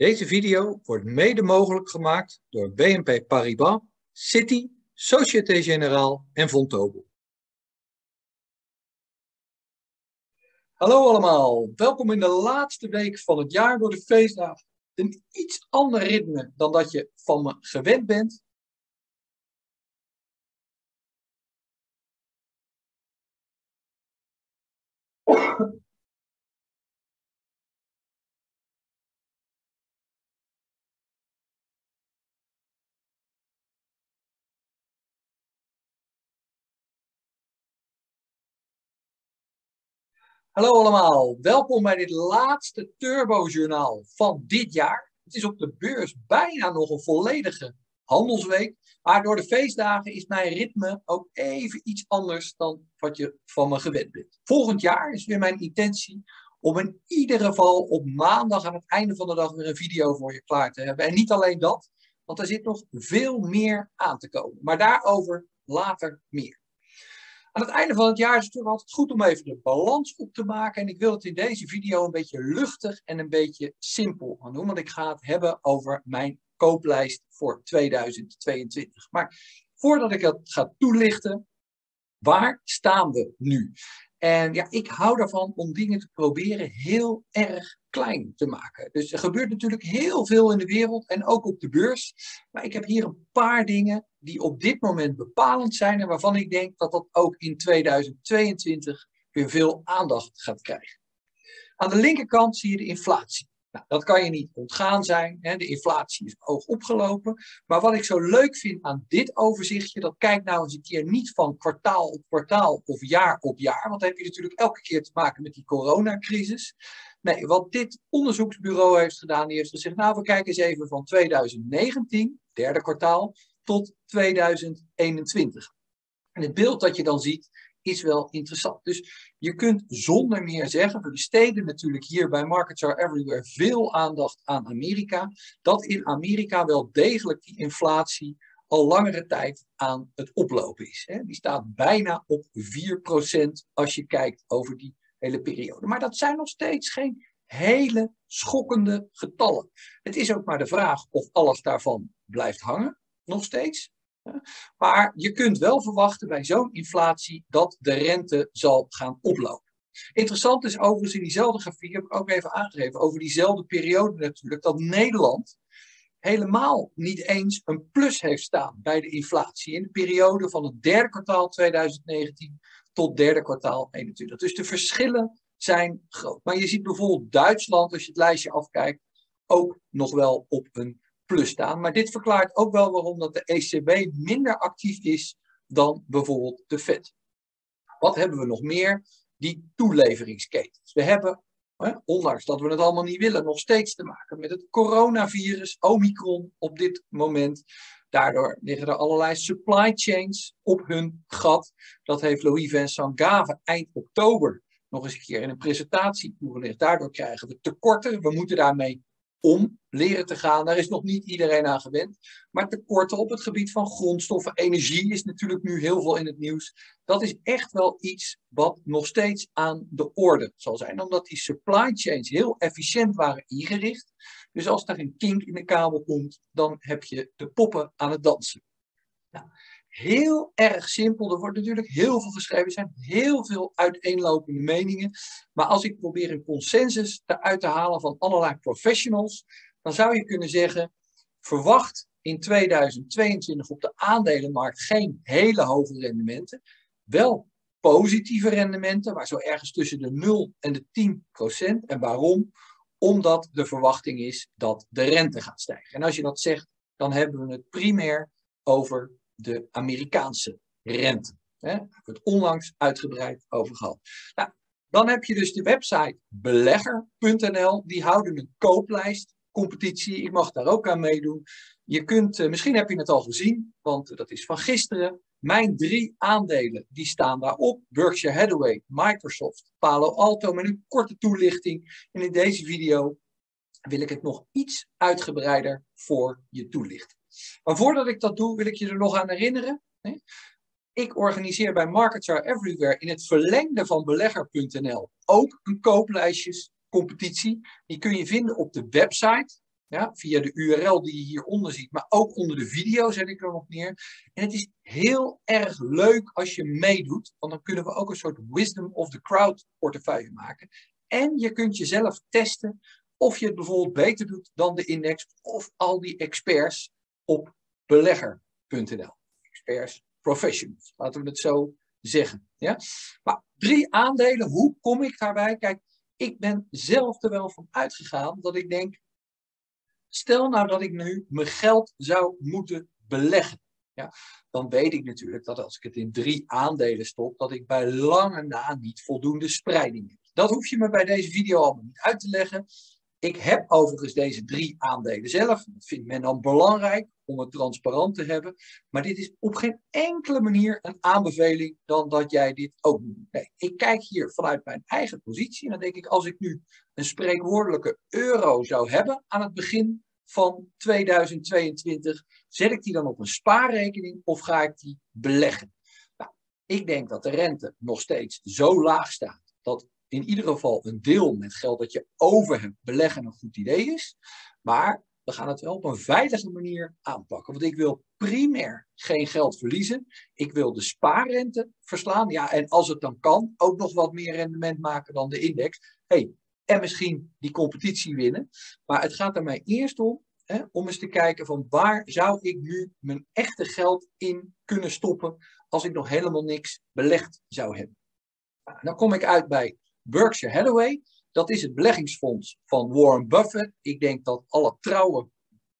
Deze video wordt mede mogelijk gemaakt door BNP Paribas, Citi, Société Générale en Vontobel. Hallo allemaal, welkom in de laatste week van het jaar door de feestdagen. Een iets ander ritme dan dat je van me gewend bent. Hallo allemaal, welkom bij dit laatste Turbo-journaal van dit jaar. Het is op de beurs bijna nog een volledige handelsweek, maar door de feestdagen is mijn ritme ook even iets anders dan wat je van me gewend bent. Volgend jaar is weer mijn intentie om in ieder geval op maandag aan het einde van de dag weer een video voor je klaar te hebben. En niet alleen dat, want er zit nog veel meer aan te komen. Maar daarover later meer. Aan het einde van het jaar is het natuurlijk altijd goed om even de balans op te maken. En ik wil het in deze video een beetje luchtig en een beetje simpel gaan doen. Want ik ga het hebben over mijn kooplijst voor 2022. Maar voordat ik dat ga toelichten, waar staan we nu? En ja, ik hou ervan om dingen te proberen heel erg klein te maken. Dus er gebeurt natuurlijk heel veel in de wereld en ook op de beurs. Maar ik heb hier een paar dingen die op dit moment bepalend zijn en waarvan ik denk dat dat ook in 2022 weer veel aandacht gaat krijgen. Aan de linkerkant zie je de inflatie. Nou, dat kan je niet ontgaan zijn. Hè? De inflatie is hoog opgelopen. Maar wat ik zo leuk vind aan dit overzichtje, dat kijkt nou eens een keer niet van kwartaal op kwartaal of jaar op jaar. Want dan heb je natuurlijk elke keer te maken met die coronacrisis. Nee, wat dit onderzoeksbureau heeft gedaan, die heeft gezegd, nou we kijken eens even van 2019, derde kwartaal, tot 2021. En het beeld dat je dan ziet, is wel interessant. Dus je kunt zonder meer zeggen, we besteden natuurlijk hier bij Markets Are Everywhere veel aandacht aan Amerika, dat in Amerika wel degelijk die inflatie al langere tijd aan het oplopen is. Die staat bijna op 4% als je kijkt over die hele periode. Maar dat zijn nog steeds geen hele schokkende getallen. Het is ook maar de vraag of alles daarvan blijft hangen, nog steeds. Maar je kunt wel verwachten bij zo'n inflatie dat de rente zal gaan oplopen. Interessant is overigens in diezelfde grafiek, heb ik ook even aangegeven, over diezelfde periode natuurlijk, dat Nederland helemaal niet eens een plus heeft staan bij de inflatie in de periode van het derde kwartaal 2019 tot derde kwartaal 2021. Dus de verschillen zijn groot. Maar je ziet bijvoorbeeld Duitsland, als je het lijstje afkijkt, ook nog wel op een plus staan. Maar dit verklaart ook wel waarom dat de ECB minder actief is dan bijvoorbeeld de Fed. Wat hebben we nog meer? Die toeleveringsketens. We hebben, hè, ondanks dat we het allemaal niet willen, nog steeds te maken met het coronavirus, Omicron op dit moment. Daardoor liggen er allerlei supply chains op hun gat. Dat heeft Louis Vincent Gave eind oktober nog eens een keer in een presentatie toegelicht. Daardoor krijgen we tekorten. We moeten daarmee om leren te gaan. Daar is nog niet iedereen aan gewend. Maar tekorten op het gebied van grondstoffen, energie is natuurlijk nu heel veel in het nieuws. Dat is echt wel iets wat nog steeds aan de orde zal zijn. Omdat die supply chains heel efficiënt waren ingericht. Dus als er een kink in de kabel komt, dan heb je de poppen aan het dansen. Heel erg simpel. Er wordt natuurlijk heel veel geschreven. Er zijn heel veel uiteenlopende meningen. Maar als ik probeer een consensus eruit te halen van allerlei professionals, dan zou je kunnen zeggen: verwacht in 2022 op de aandelenmarkt geen hele hoge rendementen. Wel positieve rendementen, maar zo ergens tussen de 0 en de 10 procent. En waarom? Omdat de verwachting is dat de rente gaat stijgen. En als je dat zegt, dan hebben we het primair over de Amerikaanse rente. Daar hebben we het onlangs uitgebreid over gehad. Nou, dan heb je dus de website belegger.nl. Die houden een kooplijst competitie. Ik mag daar ook aan meedoen. Je kunt, eh, misschien heb je het al gezien, want dat is van gisteren. Mijn drie aandelen, die staan daarop. Berkshire Hathaway, Microsoft, Palo Alto. Met een korte toelichting. En in deze video wil ik het nog iets uitgebreider voor je toelichten. Maar voordat ik dat doe, wil ik je er nog aan herinneren. Ik organiseer bij Markets Are Everywhere in het verlengde van belegger.nl ook een kooplijstjescompetitie. Die kun je vinden op de website Ja, via de URL die je hieronder ziet, maar ook onder de video zet ik er nog neer. En het is heel erg leuk als je meedoet, want dan kunnen we ook een soort wisdom of the crowd portefeuille maken. En je kunt jezelf testen of je het bijvoorbeeld beter doet dan de index of al die experts op belegger.nl. Experts, professionals, laten we het zo zeggen. Ja? Maar drie aandelen, hoe kom ik daarbij? Kijk, ik ben zelf er wel van uitgegaan dat ik denk, stel nou dat ik nu mijn geld zou moeten beleggen. Ja, dan weet ik natuurlijk dat als ik het in drie aandelen stop, dat ik bij lange na niet voldoende spreiding heb. Dat hoef je me bij deze video allemaal niet uit te leggen. Ik heb overigens deze drie aandelen zelf. Dat vindt men dan belangrijk om het transparant te hebben. Maar dit is op geen enkele manier een aanbeveling dan dat jij dit ook moet. Nee, ik kijk hier vanuit mijn eigen positie. En dan denk ik, als ik nu een spreekwoordelijke euro zou hebben aan het begin van 2022, zet ik die dan op een spaarrekening of ga ik die beleggen? Nou, ik denk dat de rente nog steeds zo laag staat dat in ieder geval een deel met geld dat je over hebt beleggen een goed idee is. Maar we gaan het wel op een veilige manier aanpakken. Want ik wil primair geen geld verliezen. Ik wil de spaarrente verslaan. Ja, en als het dan kan, ook nog wat meer rendement maken dan de index. Hey, en misschien die competitie winnen. Maar het gaat er mij eerst om om eens te kijken van waar zou ik nu mijn echte geld in kunnen stoppen als ik nog helemaal niks belegd zou hebben. Nou, dan kom ik uit bij Berkshire Hathaway. Dat is het beleggingsfonds van Warren Buffett. Ik denk dat alle trouwe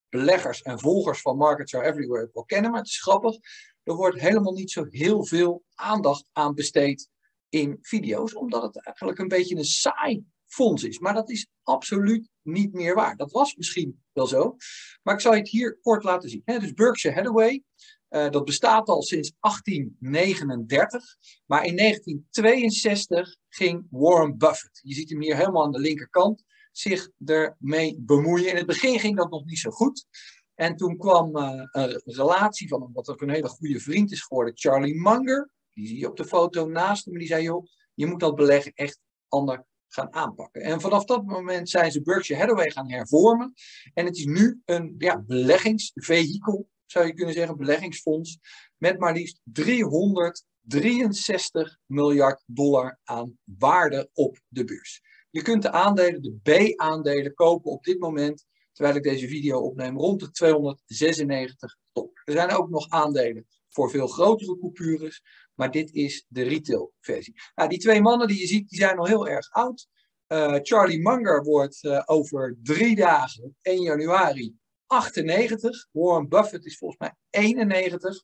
beleggers en volgers van Markets Are Everywhere wel kennen, maar het is grappig. Er wordt helemaal niet zo heel veel aandacht aan besteed in video's, omdat het eigenlijk een beetje een saai fonds is. Maar dat is absoluut niet meer waar. Dat was misschien wel zo, maar ik zal het hier kort laten zien. Dus Berkshire Hathaway, uh, dat bestaat al sinds 1839, maar in 1962 ging Warren Buffett, je ziet hem hier helemaal aan de linkerkant, zich ermee bemoeien. In het begin ging dat nog niet zo goed. En toen kwam uh, een relatie van wat ook een hele goede vriend is geworden, Charlie Munger. Die zie je op de foto naast hem. Die zei, joh, je moet dat beleggen echt anders gaan aanpakken. En vanaf dat moment zijn ze Berkshire Hathaway gaan hervormen. En het is nu een ja, beleggingsvehikel, zou je kunnen zeggen, beleggingsfonds, met maar liefst 363 miljard dollar aan waarde op de beurs. Je kunt de aandelen, de B-aandelen, kopen op dit moment, terwijl ik deze video opneem, rond de 296 top. Er zijn ook nog aandelen voor veel grotere coupures, maar dit is de retail versie. Nou, die twee mannen die je ziet, die zijn al heel erg oud. Uh, Charlie Munger wordt uh, over drie dagen, 1 januari, 98. Warren Buffett is volgens mij 91.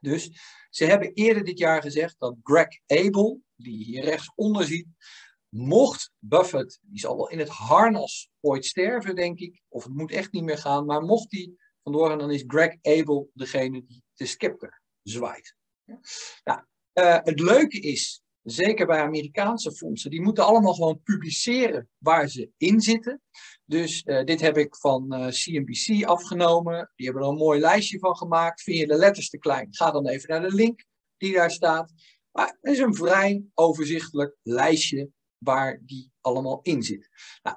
Dus ze hebben eerder dit jaar gezegd dat Greg Abel, die je hier rechtsonder ziet, mocht Buffett, die zal wel in het harnas ooit sterven, denk ik, of het moet echt niet meer gaan, maar mocht die vandoor gaan, dan is Greg Abel degene die de scepter zwaait. Nou, uh, het leuke is, zeker bij Amerikaanse fondsen, die moeten allemaal gewoon publiceren waar ze in zitten. Dus uh, dit heb ik van CNBC afgenomen. Die hebben er een mooi lijstje van gemaakt. Vind je de letters te klein? Ga dan even naar de link die daar staat. Maar het is een vrij overzichtelijk lijstje waar die allemaal in zit.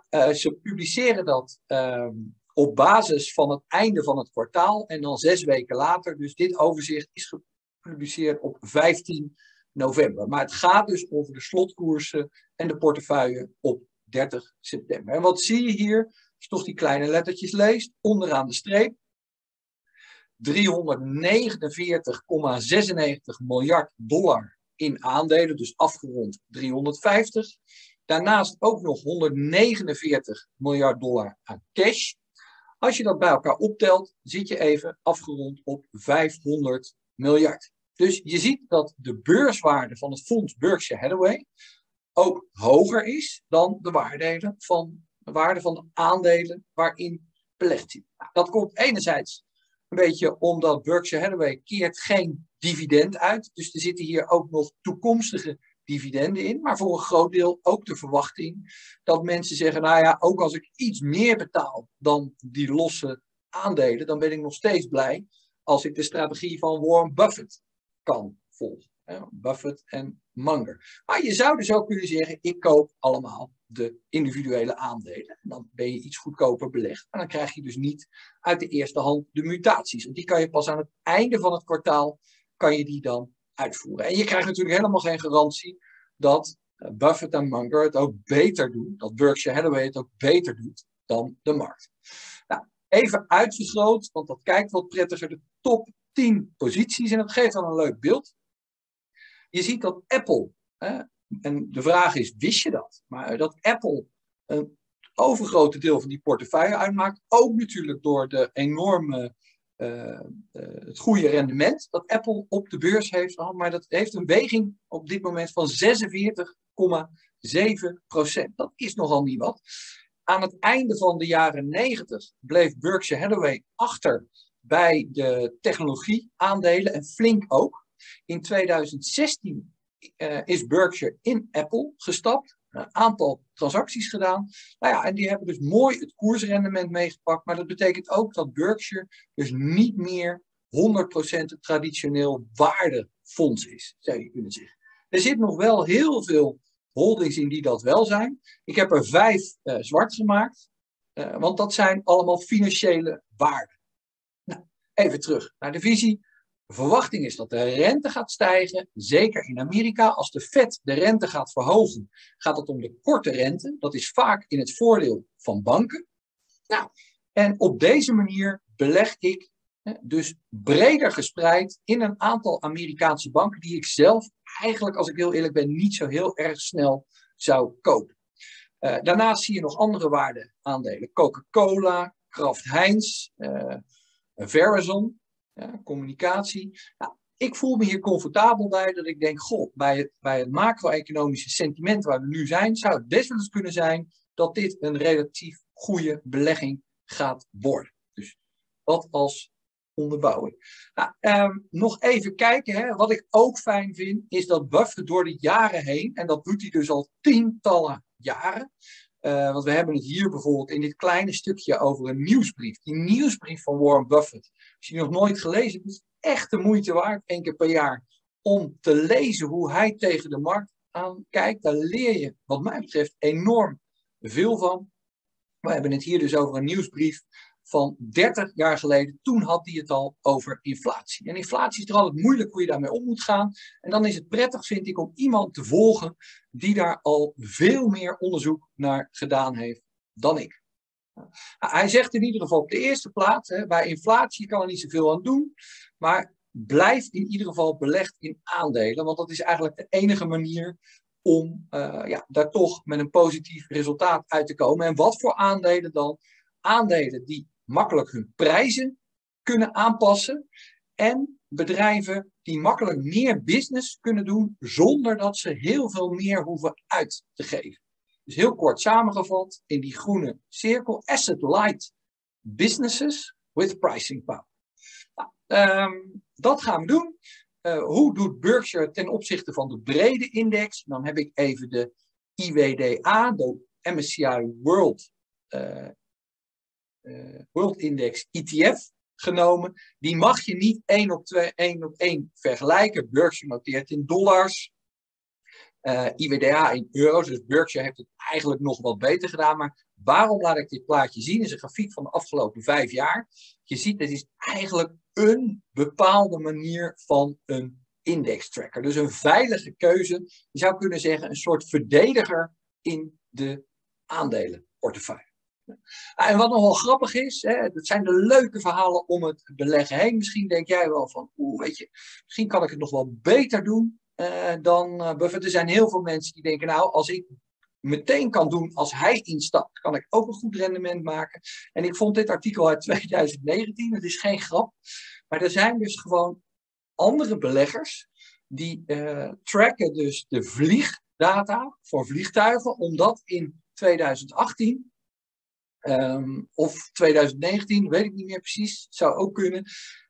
Nou, ze publiceren dat ehm, op basis van het einde van het kwartaal en dan zes weken later. Dus dit overzicht is gepubliceerd op 15 november. Maar het gaat dus over de slotkoersen en de portefeuille op 30 september. En wat zie je hier? Als je toch die kleine lettertjes leest, onderaan de streep. 349,96 miljard dollar in aandelen, dus afgerond 350. Daarnaast ook nog 149 miljard dollar aan cash. Als je dat bij elkaar optelt, zit je even afgerond op 500 miljard. Dus je ziet dat de beurswaarde van het fonds Berkshire Hathaway ook hoger is dan de waarde van de, waarde van de aandelen waarin belegd zit. Dat komt enerzijds een beetje omdat Berkshire Hathaway keert geen dividend uit. Dus er zitten hier ook nog toekomstige dividenden in. Maar voor een groot deel ook de verwachting dat mensen zeggen, nou ja, ook als ik iets meer betaal dan die losse aandelen, dan ben ik nog steeds blij als ik de strategie van Warren Buffett kan volgen. Buffett en Munger. Maar je zou dus ook kunnen zeggen, ik koop allemaal de individuele aandelen. En dan ben je iets goedkoper belegd. En dan krijg je dus niet uit de eerste hand de mutaties. En die kan je pas aan het einde van het kwartaal kan je die dan uitvoeren. En je krijgt natuurlijk helemaal geen garantie dat eh, Buffett en Munger het ook beter doen, dat Berkshire Hathaway het ook beter doet dan de markt. Nou, even uitvergroot, want dat kijkt wat prettiger, de top 10 posities en dat geeft dan een leuk beeld. Je ziet dat Apple, hè, en de vraag is, wist je dat? Maar dat Apple een overgrote deel van die portefeuille uitmaakt, ook natuurlijk door de enorme uh, uh, het goede rendement dat Apple op de beurs heeft. Maar dat heeft een weging op dit moment van 46,7 procent. Dat is nogal niet wat. Aan het einde van de jaren 90 bleef Berkshire Hathaway achter bij de technologieaandelen en flink ook. In 2016 uh, eh, is Berkshire in Apple gestapt. Een aantal transacties gedaan. Nou ja, en die hebben dus mooi het koersrendement meegepakt. Maar dat betekent ook dat Berkshire dus niet meer 100% het traditioneel waardefonds is, zou je kunnen zeggen. Er zit nog wel heel veel holdings in die dat wel zijn. Ik heb er vijf uh, zwart gemaakt. Uh, want dat zijn allemaal financiële waarden. Even terug naar de visie. De verwachting is dat de rente gaat stijgen, zeker in Amerika. Als de Fed de rente gaat verhogen, gaat het om de korte rente. Dat is vaak in het voordeel van banken. Nou, en op deze manier beleg ik dus breder gespreid in een aantal Amerikaanse banken die ik zelf eigenlijk, als ik heel eerlijk ben, niet zo heel erg snel zou kopen. Uh, daarnaast zie je nog andere waarden aandelen. Coca-Cola, Kraft Heinz, uh, Verizon communicatie. Ik voel me hier comfortabel bij dat ik denk, goh, bij het, bij het macro-economische sentiment waar we nu zijn, zou het best kunnen zijn dat dit een relatief goede belegging gaat worden. Dus wat als onderbouwing. Nou, nog even kijken, hè. wat ik ook fijn vind, is dat Buffett door de jaren heen, en dat doet hij dus al tientallen jaren, uh, want we hebben het hier bijvoorbeeld in dit kleine stukje over een nieuwsbrief. Die nieuwsbrief van Warren Buffett. Als je die nog nooit gelezen hebt, is echt de moeite waard, één keer per jaar, om te lezen hoe hij tegen de markt aankijkt. Daar leer je, wat mij betreft, enorm veel van. We hebben het hier dus over een nieuwsbrief van 30 jaar geleden. Toen had hij het al over inflatie. En inflatie is er altijd moeilijk hoe je daarmee om moet gaan. En dan is het prettig, vind ik, om iemand te volgen die daar al veel meer onderzoek naar gedaan heeft dan ik. Nou, hij zegt in ieder geval op de eerste plaats, hè, bij inflatie kan er niet zoveel aan doen, maar blijf in ieder geval belegd in aandelen, want dat is eigenlijk de enige manier om uh, ja, daar toch met een positief resultaat uit te komen. En wat voor aandelen dan? Aandelen die makkelijk hun prijzen kunnen aanpassen en bedrijven die makkelijk meer business kunnen doen zonder dat ze heel veel meer hoeven uit te geven. Dus heel kort samengevat in die groene cirkel, asset light businesses with pricing power. Nou, um, dat gaan we doen. Uh, hoe doet Berkshire ten opzichte van de brede index? Dan heb ik even de IWDA, de MSCI World uh, World Index ETF genomen. Die mag je niet één op, twee, één op één vergelijken. Berkshire noteert in dollars. Uh, eh, IWDA in euro's. Dus Berkshire heeft het eigenlijk nog wat beter gedaan. Maar waarom laat ik dit plaatje zien? is een grafiek van de afgelopen vijf jaar. Je ziet, het is eigenlijk een bepaalde manier van een index tracker. Dus een veilige keuze. Je zou kunnen zeggen een soort verdediger in de aandelenportefeuille. Ah, en wat nogal grappig is, hè, dat zijn de leuke verhalen om het beleggen heen. Misschien denk jij wel van, oeh, weet je, misschien kan ik het nog wel beter doen uh, dan uh. Er zijn heel veel mensen die denken, nou, als ik meteen kan doen als hij instapt, kan ik ook een goed rendement maken. En ik vond dit artikel uit 2019, het is geen grap, maar er zijn dus gewoon andere beleggers die uh, tracken dus de vliegdata voor vliegtuigen, omdat in 2018 Um, of 2019, weet ik niet meer precies, zou ook kunnen.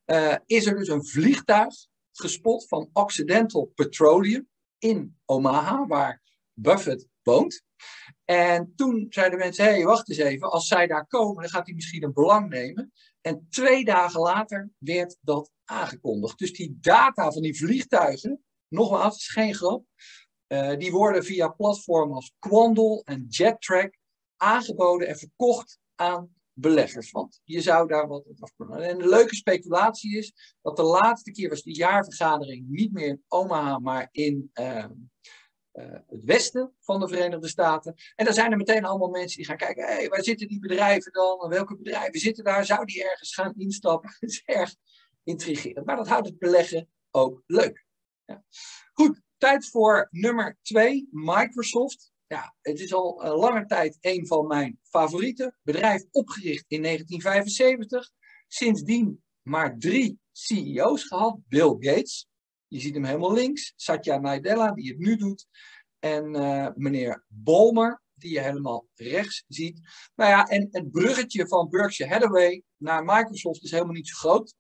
Uh, is er dus een vliegtuig gespot van Occidental Petroleum in Omaha, waar Buffett woont. En toen zeiden mensen, hé, hey, wacht eens even, als zij daar komen, dan gaat hij misschien een belang nemen. En twee dagen later werd dat aangekondigd. Dus die data van die vliegtuigen, nogmaals, is geen grap, die worden via platformen als Quandle en JetTrack aangeboden en verkocht aan beleggers. Want je zou daar wat af kunnen. En de leuke speculatie is dat de laatste keer was die jaarvergadering niet meer in Omaha, maar in ehm, eh, het westen van de Verenigde Staten. En dan zijn er meteen allemaal mensen die gaan kijken, hé, waar zitten die bedrijven dan? Welke bedrijven zitten daar? Zou die ergens gaan instappen? Dat is erg intrigerend. Maar dat houdt het beleggen ook leuk. Ja. Goed, tijd voor nummer twee, Microsoft. Ja, het is al uh, lange tijd een van mijn favorieten. Bedrijf opgericht in 1975. Sindsdien maar drie CEO's gehad. Bill Gates, je ziet hem helemaal links. Satya Nadella, die het nu doet. En uh, meneer Bolmer, die je helemaal rechts ziet. Nou ja, en het bruggetje van Berkshire Hathaway naar Microsoft is helemaal niet zo groot.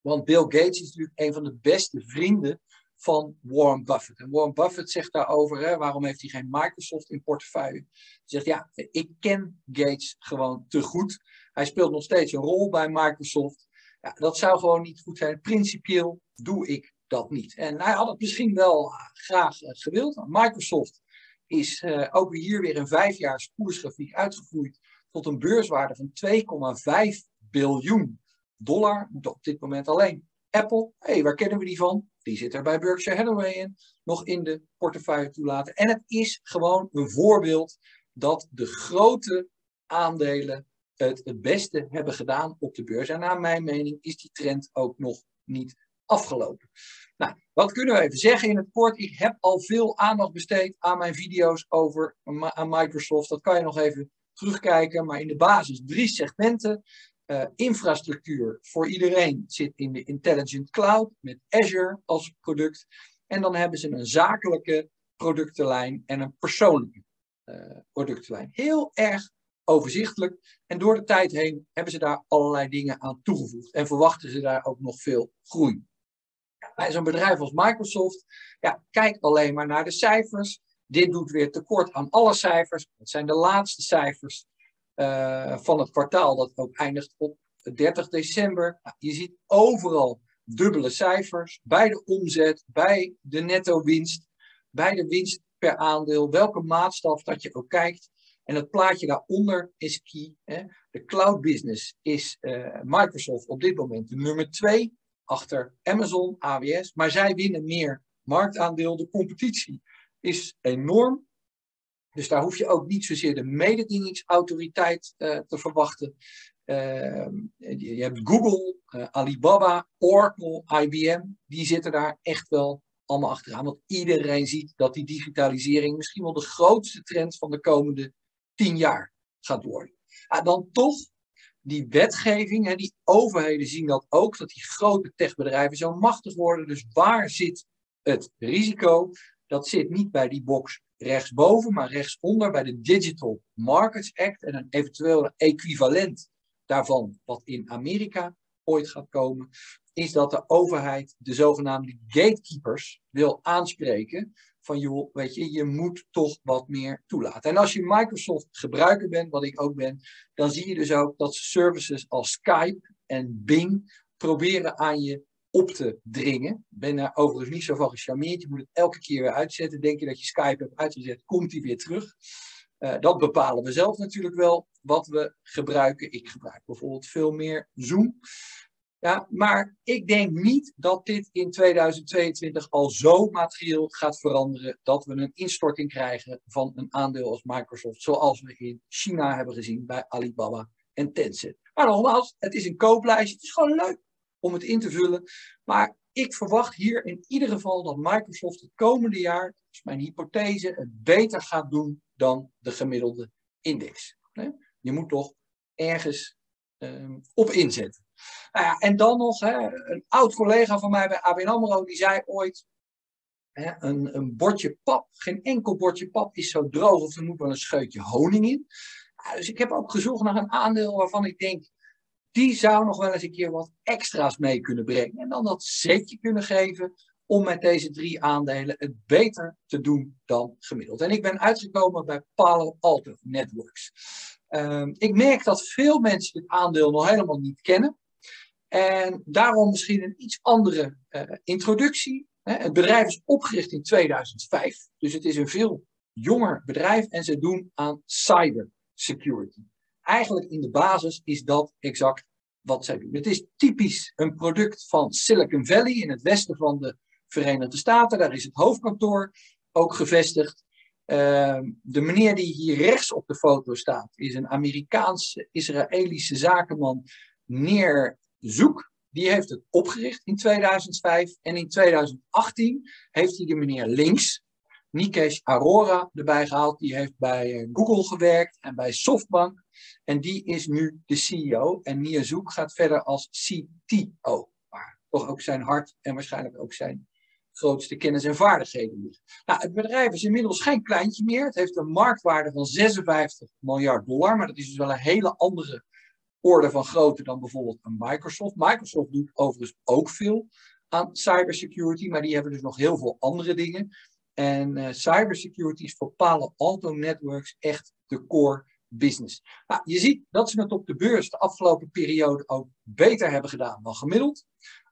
Want Bill Gates is natuurlijk een van de beste vrienden van Warren Buffett. En Warren Buffett zegt daarover, hè, waarom heeft hij geen Microsoft in portefeuille? Hij zegt, ja, ik ken Gates gewoon te goed. Hij speelt nog steeds een rol bij Microsoft. Ja, dat zou gewoon niet goed zijn. Principieel doe ik dat niet. En hij had het misschien wel graag uh, gewild. Microsoft is uh, ook hier weer een vijfjaars koersgrafiek uitgegroeid tot een beurswaarde van 2,5 biljoen dollar. Op dit moment alleen Apple, hey, waar kennen we die van? Die zit er bij Berkshire Hathaway in, nog in de portefeuille toelaten. En het is gewoon een voorbeeld dat de grote aandelen het het beste hebben gedaan op de beurs. En naar mijn mening is die trend ook nog niet afgelopen. Nou, wat kunnen we even zeggen in het kort? Ik heb al veel aandacht besteed aan mijn video's over aan Microsoft. Dat kan je nog even terugkijken. Maar in de basis drie segmenten. Uh, infrastructuur voor iedereen zit in de Intelligent Cloud met Azure als product. En dan hebben ze een zakelijke productenlijn en een persoonlijke uh, productenlijn. Heel erg overzichtelijk. En door de tijd heen hebben ze daar allerlei dingen aan toegevoegd. En verwachten ze daar ook nog veel groei. Bij zo'n bedrijf als Microsoft, ja, kijk alleen maar naar de cijfers. Dit doet weer tekort aan alle cijfers. Het zijn de laatste cijfers uh, van het kwartaal dat ook eindigt op 30 december. Nou, je ziet overal dubbele cijfers bij de omzet, bij de netto winst, bij de winst per aandeel, welke maatstaf dat je ook kijkt. En het plaatje daaronder is key. Hè. De cloud business is uh, Microsoft op dit moment de nummer 2 achter Amazon, AWS. Maar zij winnen meer marktaandeel. De competitie is enorm. Dus daar hoef je ook niet zozeer de mededingingsautoriteit uh, te verwachten. Uh, je hebt Google, uh, Alibaba, Oracle, IBM. Die zitten daar echt wel allemaal achteraan. Want iedereen ziet dat die digitalisering misschien wel de grootste trend van de komende tien jaar gaat worden. Ah, dan toch die wetgeving, hè, die overheden zien dat ook, dat die grote techbedrijven zo machtig worden. Dus waar zit het risico? Dat zit niet bij die box rechtsboven, maar rechtsonder bij de Digital Markets Act en een eventueel equivalent daarvan, wat in Amerika ooit gaat komen, is dat de overheid de zogenaamde gatekeepers wil aanspreken van joh, weet je, je moet toch wat meer toelaten. En als je Microsoft gebruiker bent, wat ik ook ben, dan zie je dus ook dat services als Skype en Bing proberen aan je op te dringen. Ben daar overigens niet zo van gecharmeerd. Je moet het elke keer weer uitzetten. Denk je dat je Skype hebt uitgezet, komt hij weer terug. Uh, dat bepalen we zelf natuurlijk wel, wat we gebruiken. Ik gebruik bijvoorbeeld veel meer Zoom. Ja, maar ik denk niet dat dit in 2022 al zo materieel gaat veranderen dat we een instorting krijgen van een aandeel als Microsoft, zoals we in China hebben gezien bij Alibaba en Tencent. Maar nogmaals, het is een kooplijstje. Het is gewoon leuk om het in te vullen. Maar ik verwacht hier in ieder geval dat Microsoft het komende jaar, dat is mijn hypothese, het beter gaat doen dan de gemiddelde index. Je moet toch ergens um, op inzetten. Nou ja, en dan nog, een oud collega van mij bij ABN AMRO, die zei ooit, een, een bordje pap, geen enkel bordje pap is zo droog of er moet wel een scheutje honing in. dus ik heb ook gezocht naar een aandeel waarvan ik denk, die zou nog wel eens een keer wat extra's mee kunnen brengen. En dan dat zetje kunnen geven om met deze drie aandelen het beter te doen dan gemiddeld. En ik ben uitgekomen bij Palo Alto Networks. Um, ik merk dat veel mensen dit aandeel nog helemaal niet kennen. En daarom misschien een iets andere uh, introductie. Het bedrijf is opgericht in 2005, dus het is een veel jonger bedrijf en ze doen aan cybersecurity. Eigenlijk in de basis is dat exact wat zij doen. Het is typisch een product van Silicon Valley in het westen van de Verenigde Staten. Daar is het hoofdkantoor ook gevestigd. Ehm, de meneer die hier rechts op de foto staat, is een Amerikaans-Israëlische zakenman, Neer Zoek. Die heeft het opgericht in 2005. En in 2018 heeft hij de meneer links, Nikesh Arora, erbij gehaald. Die heeft bij eh, Google gewerkt en bij Softbank. En die is nu de CEO. En Nia Zoek gaat verder als CTO. Waar toch ook zijn hart en waarschijnlijk ook zijn grootste kennis en vaardigheden liggen. Nou, het bedrijf is inmiddels geen kleintje meer. Het heeft een marktwaarde van 56 miljard dollar. Maar dat is dus wel een hele andere orde van grootte dan bijvoorbeeld een Microsoft. Microsoft doet overigens ook veel aan cybersecurity, maar die hebben dus nog heel veel andere dingen. En uh, cybersecurity is voor Palo Alto Networks echt de core business. Nou, je ziet dat ze het op de beurs de afgelopen periode ook beter hebben gedaan dan gemiddeld.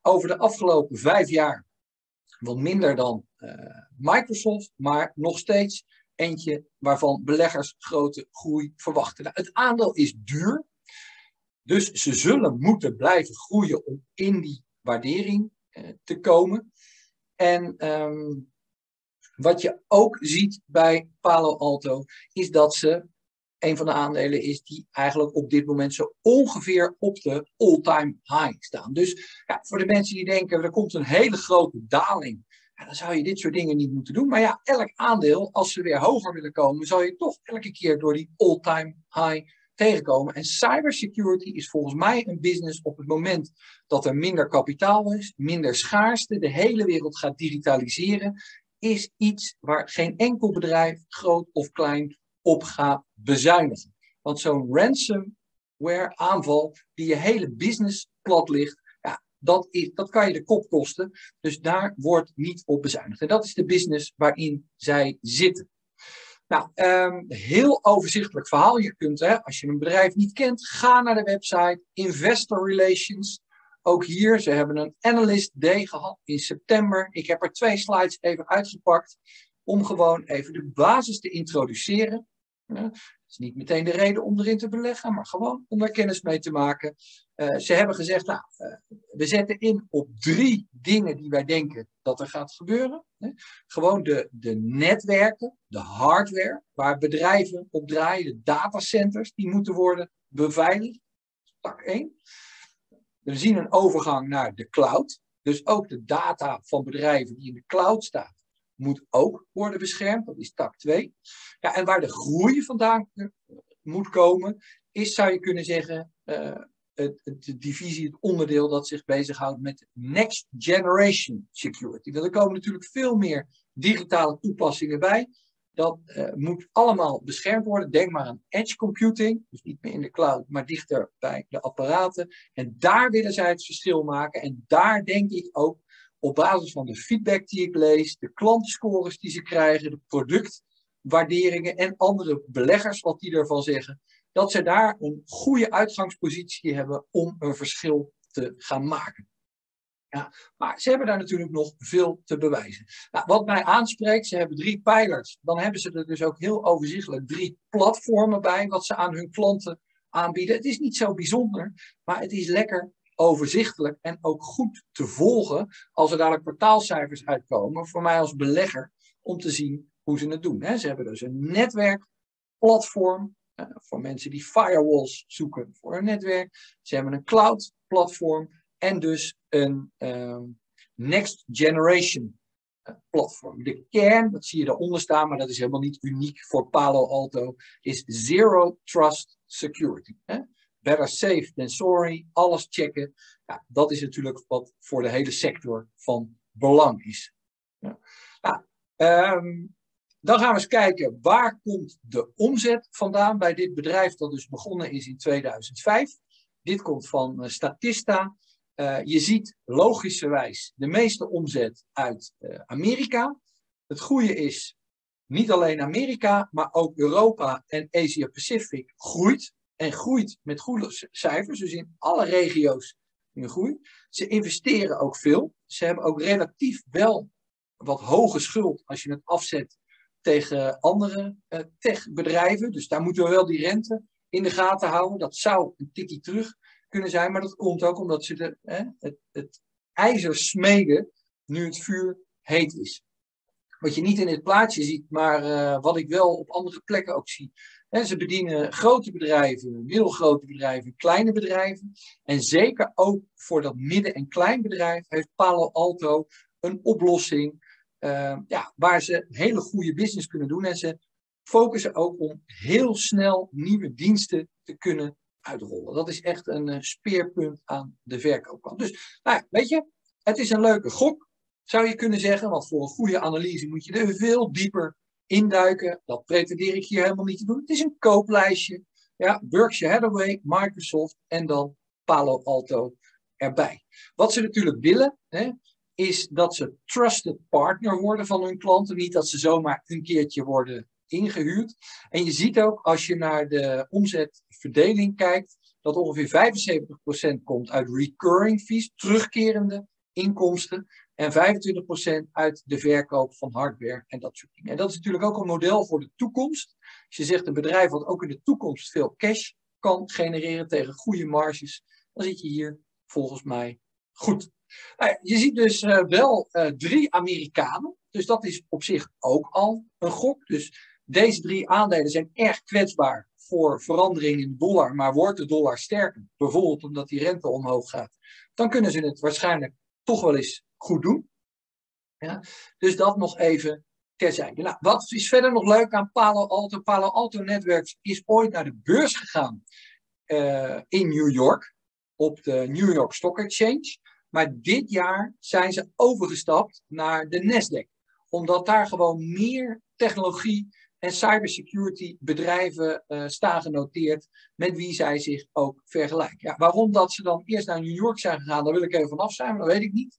Over de afgelopen vijf jaar wat minder dan uh, Microsoft, maar nog steeds eentje waarvan beleggers grote groei verwachten. Nou, het aandeel is duur, dus ze zullen moeten blijven groeien om in die waardering uh, te komen. En um, wat je ook ziet bij Palo Alto is dat ze een van de aandelen is die eigenlijk op dit moment zo ongeveer op de all-time high staan. Dus ja, voor de mensen die denken er komt een hele grote daling, ja, dan zou je dit soort dingen niet moeten doen. Maar ja, elk aandeel, als ze weer hoger willen komen, zal je toch elke keer door die all-time high tegenkomen. En cybersecurity is volgens mij een business op het moment dat er minder kapitaal is, minder schaarste, de hele wereld gaat digitaliseren, is iets waar geen enkel bedrijf, groot of klein, op gaat bezuinigen. Want zo'n ransomware aanval die je hele business plat ligt, ja, dat, is, dat kan je de kop kosten. Dus daar wordt niet op bezuinigd. En dat is de business waarin zij zitten. Nou, um, heel overzichtelijk verhaal. Je kunt, hè, als je een bedrijf niet kent, ga naar de website Investor Relations. Ook hier, ze hebben een Analyst Day gehad in september. Ik heb er twee slides even uitgepakt om gewoon even de basis te introduceren. Het is niet meteen de reden om erin te beleggen, maar gewoon om er kennis mee te maken. Uh, ze hebben gezegd, nou, uh, we zetten in op drie dingen die wij denken dat er gaat gebeuren. Gewoon de, de netwerken, de hardware, waar bedrijven op draaien, de datacenters, die moeten worden beveiligd. Tak 1. We zien een overgang naar de cloud. Dus ook de data van bedrijven die in de cloud staan, moet ook worden beschermd. Dat is tak 2. Ja, en waar de groei vandaan moet komen, is, zou je kunnen zeggen, uh, het, het, de divisie, het onderdeel dat zich bezighoudt met next generation security. Er komen natuurlijk veel meer digitale toepassingen bij. Dat uh, moet allemaal beschermd worden. Denk maar aan edge computing, dus niet meer in de cloud, maar dichter bij de apparaten. En daar willen zij het verschil maken. En daar denk ik ook op basis van de feedback die ik lees, de klantenscores die ze krijgen, de productwaarderingen en andere beleggers wat die ervan zeggen, dat ze daar een goede uitgangspositie hebben om een verschil te gaan maken. Ja, maar ze hebben daar natuurlijk nog veel te bewijzen. Nou, wat mij aanspreekt, ze hebben drie pijlers. Dan hebben ze er dus ook heel overzichtelijk drie platformen bij, wat ze aan hun klanten aanbieden. Het is niet zo bijzonder, maar het is lekker overzichtelijk en ook goed te volgen als er dadelijk kwartaalcijfers uitkomen voor mij als belegger om te zien hoe ze het doen. Ze hebben dus een netwerkplatform voor mensen die firewalls zoeken voor een netwerk. Ze hebben een cloud platform en dus een ehm, next generation eh, platform. De kern, dat zie je daaronder staan, maar dat is helemaal niet uniek voor Palo Alto, is Zero Trust Security. Better safe than sorry, alles checken. Ja, dat is natuurlijk wat voor de hele sector van belang is. Ja. Nou, um, dan gaan we eens kijken waar komt de omzet vandaan bij dit bedrijf dat dus begonnen is in 2005. Dit komt van uh, Statista. Uh, je ziet logischerwijs de meeste omzet uit uh, Amerika. Het goede is, niet alleen Amerika, maar ook Europa en Asia Pacific groeit. En groeit met goede cijfers, dus in alle regio's in groei. Ze investeren ook veel. Ze hebben ook relatief wel wat hoge schuld als je het afzet tegen andere uh, techbedrijven. Dus daar moeten we wel die rente in de gaten houden. Dat zou een tikkie terug kunnen zijn, maar dat komt ook omdat ze de, het, het ijzer smeden nu het vuur heet is. Wat je niet in het plaatje ziet, maar uh, wat ik wel op andere plekken ook zie. Hè, ze bedienen grote bedrijven, middelgrote bedrijven, kleine bedrijven. En zeker ook voor dat midden- en kleinbedrijf heeft Palo Alto een oplossing uh, ja, waar ze hele goede business kunnen doen. En ze focussen ook om heel snel nieuwe diensten te kunnen uitrollen. Dat is echt een uh, speerpunt aan de verkoopkant. Dus nou, weet je, het is een leuke gok, zou je kunnen zeggen. Want voor een goede analyse moet je er veel dieper induiken. Dat pretendeer ik hier helemaal niet te doen. Het is een kooplijstje. Ja, Berkshire Hathaway, Microsoft en dan Palo Alto erbij. Wat ze natuurlijk willen, hè, is dat ze trusted partner worden van hun klanten. Niet dat ze zomaar een keertje worden ingehuurd. En je ziet ook als je naar de omzetverdeling kijkt, dat ongeveer 75% komt uit recurring fees, terugkerende inkomsten. En 25% uit de verkoop van hardware en dat soort dingen. En dat is natuurlijk ook een model voor de toekomst. Als je zegt een bedrijf wat ook in de toekomst veel cash kan genereren tegen goede marges, dan zit je hier volgens mij goed. Nou je ziet dus uh, wel uh, drie Amerikanen. Dus dat is op zich ook al een gok. Dus deze drie aandelen zijn erg kwetsbaar voor verandering in de dollar. Maar wordt de dollar sterker, bijvoorbeeld omdat die rente omhoog gaat, dan kunnen ze het waarschijnlijk toch wel eens goed doen. Ja? Dus dat nog even terzijde. Nou, wat is verder nog leuk aan Palo Alto? Palo Alto Networks is ooit naar de beurs gegaan uh, in New York, op de New York Stock Exchange. Maar dit jaar zijn ze overgestapt naar de Nasdaq. Omdat daar gewoon meer technologie en cybersecurity bedrijven uh, staan genoteerd met wie zij zich ook vergelijken. Ja, waarom dat ze dan eerst naar New York zijn gegaan, daar wil ik even vanaf zijn, maar dat weet ik niet.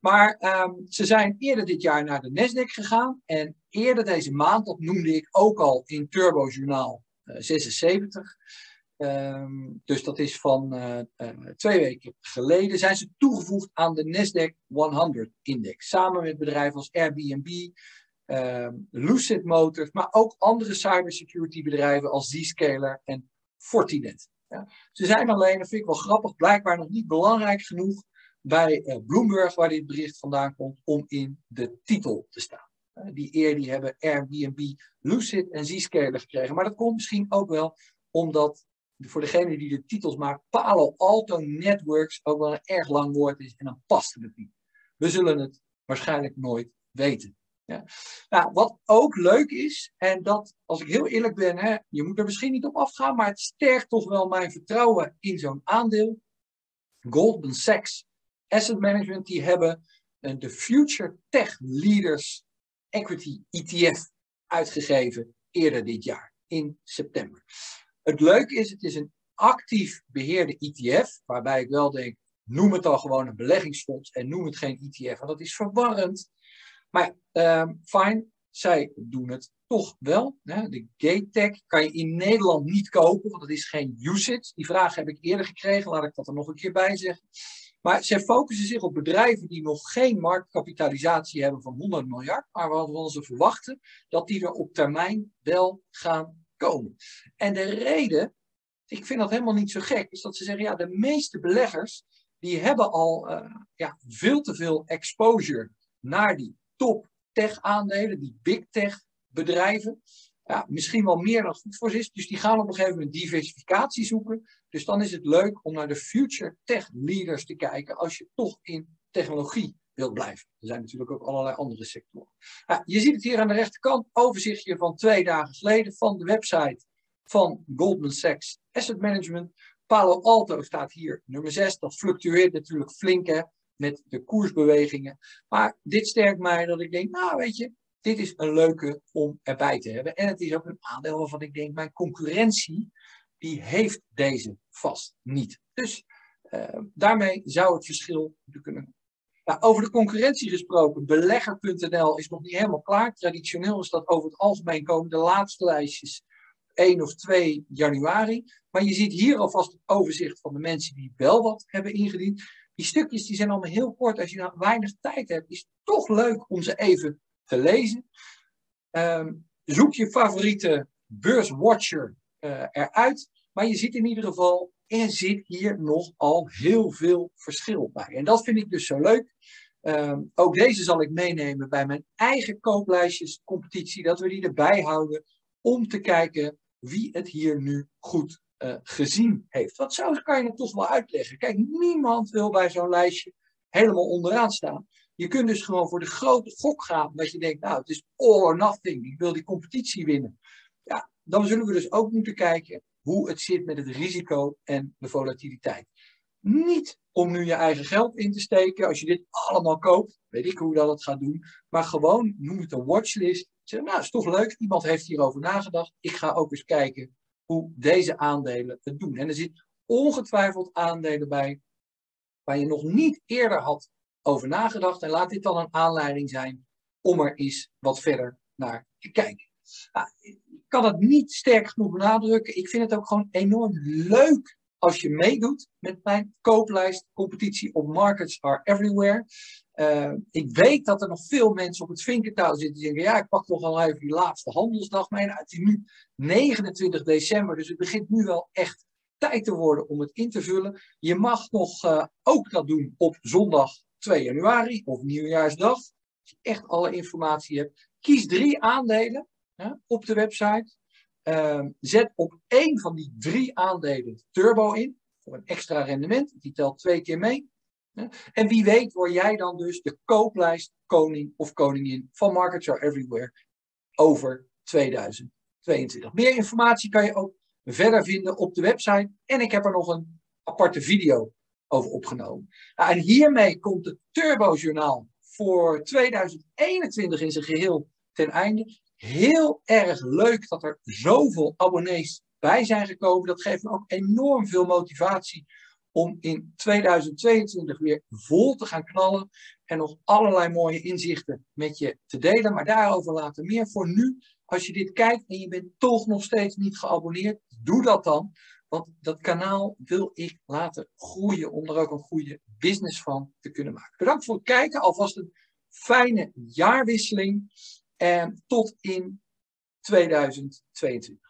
Maar um, ze zijn eerder dit jaar naar de Nasdaq gegaan en eerder deze maand, dat noemde ik ook al in Turbo Journaal uh, 76, Um, dus dat is van uh, uh, twee weken geleden. Zijn ze toegevoegd aan de Nasdaq 100-index. Samen met bedrijven als Airbnb, um, Lucid Motors, maar ook andere cybersecurity bedrijven als Zscaler en Fortinet. Ja. Ze zijn alleen, dat vind ik wel grappig, blijkbaar nog niet belangrijk genoeg bij uh, Bloomberg, waar dit bericht vandaan komt, om in de titel te staan. die eer die hebben Airbnb, Lucid en Zscaler gekregen. Maar dat komt misschien ook wel omdat voor degene die de titels maakt, Palo Alto Networks ook wel een erg lang woord is en dan past het niet. We zullen het waarschijnlijk nooit weten. Ja. Nou, wat ook leuk is, en dat, als ik heel eerlijk ben, hè, je moet er misschien niet op afgaan, maar het sterkt toch wel mijn vertrouwen in zo'n aandeel. Goldman Sachs Asset Management, die hebben uh, de Future Tech Leaders Equity ETF uitgegeven eerder dit jaar, in september. Het leuke is, het is een actief beheerde ETF, waarbij ik wel denk, noem het dan gewoon een beleggingsfonds en noem het geen ETF, want dat is verwarrend. Maar uh, fijn, zij doen het toch wel. Hè? De GateTech kan je in Nederland niet kopen, want dat is geen usage. Die vraag heb ik eerder gekregen, laat ik dat er nog een keer bij zeggen. Maar zij focussen zich op bedrijven die nog geen marktkapitalisatie hebben van 100 miljard, maar waarvan ze verwachten dat die er op termijn wel gaan komen. En de reden, ik vind dat helemaal niet zo gek, is dat ze zeggen, ja, de meeste beleggers, die hebben al uh, ja, veel te veel exposure naar die top tech aandelen, die big tech bedrijven. Ja, misschien wel meer dan goed voor ze is. Dus die gaan op een gegeven moment diversificatie zoeken. Dus dan is het leuk om naar de future tech leaders te kijken als je toch in technologie wilt blijven. Er zijn natuurlijk ook allerlei andere sectoren. Ja, je ziet het hier aan de rechterkant, overzichtje van twee dagen geleden van de website van Goldman Sachs Asset Management. Palo Alto staat hier nummer 6. Dat fluctueert natuurlijk flink hè, met de koersbewegingen. Maar dit sterkt mij dat ik denk, nou weet je, dit is een leuke om erbij te hebben. En het is ook een aandeel waarvan ik denk, mijn concurrentie, die heeft deze vast niet. Dus uh, daarmee zou het verschil kunnen nou, over de concurrentie gesproken, belegger.nl is nog niet helemaal klaar. Traditioneel is dat over het algemeen komen de laatste lijstjes 1 of 2 januari. Maar je ziet hier alvast het overzicht van de mensen die wel wat hebben ingediend. Die stukjes die zijn allemaal heel kort. Als je nou weinig tijd hebt, is het toch leuk om ze even te lezen. Ehm, zoek je favoriete beurswatcher eruit. Maar je ziet in ieder geval, er zit hier nogal heel veel verschil bij. En dat vind ik dus zo leuk. Ehm, ook deze zal ik meenemen bij mijn eigen kooplijstjescompetitie. Dat we die erbij houden om te kijken wie het hier nu goed uh, gezien heeft. Want zo kan je het toch wel uitleggen. Kijk, niemand wil bij zo'n lijstje helemaal onderaan staan. Je kunt dus gewoon voor de grote gok gaan. Dat je denkt, nou, het is all or nothing. Ik wil die competitie winnen. Dan zullen we dus ook moeten kijken hoe het zit met het risico en de volatiliteit. Niet om nu je eigen geld in te steken. Als je dit allemaal koopt, weet ik hoe dat het gaat doen. Maar gewoon noem het een watchlist. Zeg, nou, is toch leuk. Iemand heeft hierover nagedacht. Ik ga ook eens kijken hoe deze aandelen het doen. En er zit ongetwijfeld aandelen bij waar je nog niet eerder had over nagedacht. En laat dit dan een aanleiding zijn om er eens wat verder naar te kijken. Nou, kan het niet sterk genoeg benadrukken. Ik vind het ook gewoon enorm leuk als je meedoet met mijn kooplijst competitie op Markets Are Everywhere. Uh, ik weet dat er nog veel mensen op het vinkentouw zitten die denken, ja, ik pak toch al even die laatste handelsdag mee. Nou, het is nu 29 december, dus het begint nu wel echt tijd te worden om het in te vullen. Je mag nog uh, ook dat doen op zondag 2 januari of nieuwjaarsdag. Als je echt alle informatie hebt. Kies drie aandelen op de website. Uh, zet op één van die drie aandelen turbo in. Voor een extra rendement. Die telt twee keer mee. En wie weet word jij dan dus de kooplijst koning of koningin van Markets Are Everywhere over 2022. Meer informatie kan je ook verder vinden op de website. En ik heb er nog een aparte video over opgenomen. Nou, en hiermee komt het Turbo Journaal voor 2021 in zijn geheel ten einde. Heel erg leuk dat er zoveel abonnees bij zijn gekomen. Dat geeft me ook enorm veel motivatie om in 2022 weer vol te gaan knallen en nog allerlei mooie inzichten met je te delen. Maar daarover later meer. Voor nu, als je dit kijkt en je bent toch nog steeds niet geabonneerd, doe dat dan. Want dat kanaal wil ik laten groeien om er ook een goede business van te kunnen maken. Bedankt voor het kijken. Alvast een fijne jaarwisseling. En tot in 2022.